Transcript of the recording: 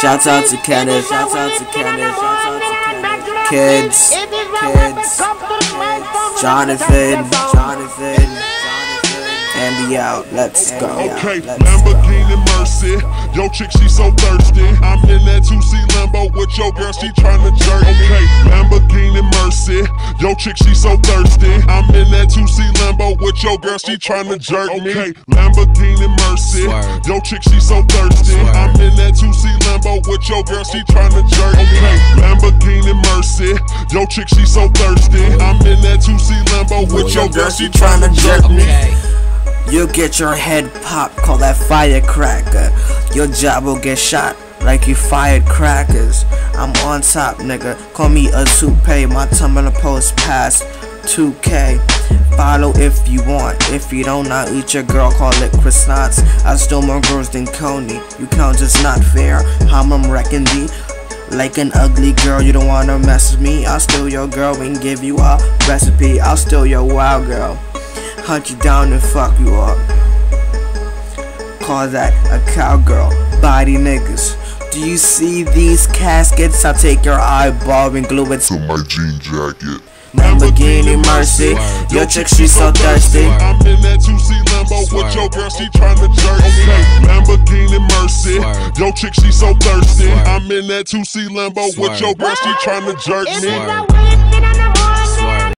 Shouts out to Kenneth, shouts out to Kenneth, shouts out to Kenneth. Kids, kids, Jonathan, Jonathan, out. Let's go. Okay, Lamborghini Mercy. Yo, chick, she so thirsty. I'm in that 2C Lambo with your girl, she tryna jerk. Okay, Lamborghini Mercy. Yo, chick, she so thirsty. I'm in that 2C Lambo with your girl, she tryna jerk me. Okay, Lamborghini Mercy. Yo, chick, she so thirsty. I'm in that 2C Lambo with your girl, she tryna jerk me. Okay, Lamborghini Mercy. Yo, chick, she so thirsty. I'm in that 2C Lambo with your girl, she tryna jerk me. You get your head popped, call that firecracker. Your job will get shot like you fired crackers. I'm on top, nigga. Call me a toupee. My Tumblr post past 2K. Follow if you want. If you don't, I'll eat your girl. Call it croissants. I stole more girls than Kony. You count just not fair. How I'm wrecking thee. Like an ugly girl, you don't wanna mess with me. I'll steal your girl and give you a recipe. I'll steal your wild girl hunt you down and fuck you up. Call that a cowgirl, body niggas. Do you see these caskets? I'll take your eyeball and glue it to my jean jacket. Lamborghini Mercy, your chick she so thirsty. I'm in that 2C Lambo with your girl, she tryna jerk. Okay, Lamborghini Mercy, your chick she so thirsty. I'm in that 2C Lambo with your girl, she tryna jerk me.